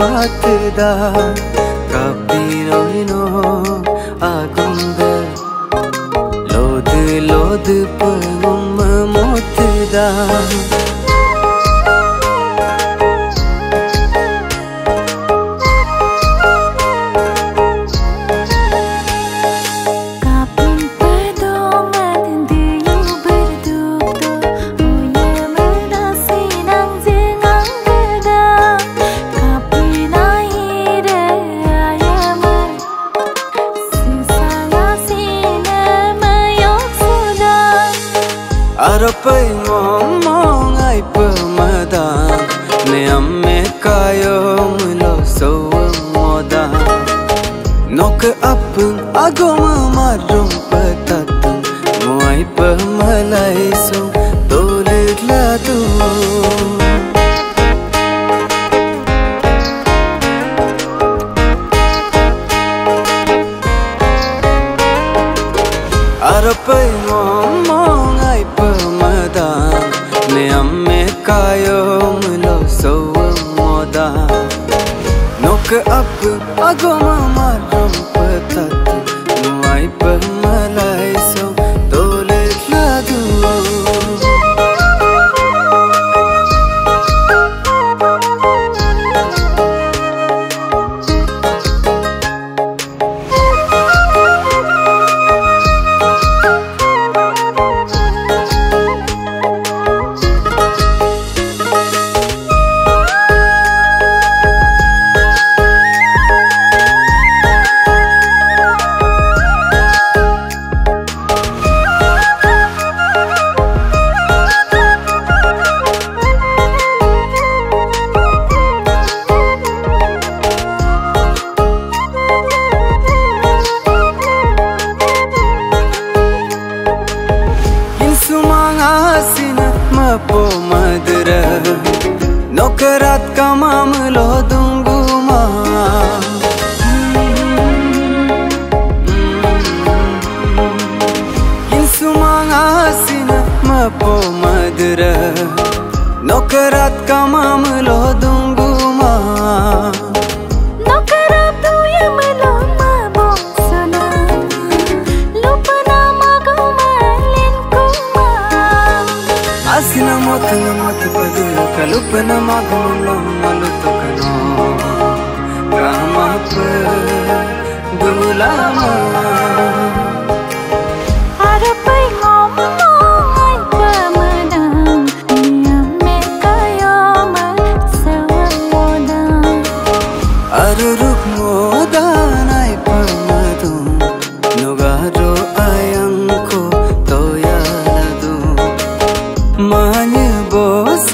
பார்த்துதா? காப்பிரோயினோ ஆகுந்த. லோது லோது பகும் மோத்துதான் Arapai ngomong ai pemadang Ne amme kayong lo so moda Nok apung agoma marung petatung Muai pemalai so tolik ladu Arapai अब अगो मामा हम पता आई पर පොමදර නොකරත් කමම ලොදුංගුමා ඉන්සුමං ආසිනම පොමදර නොකරත් කමම ලොදුංගුමා చేసిన మొత్తల మత పదులు కలుపన మగంలో మలుతుకను मान बोस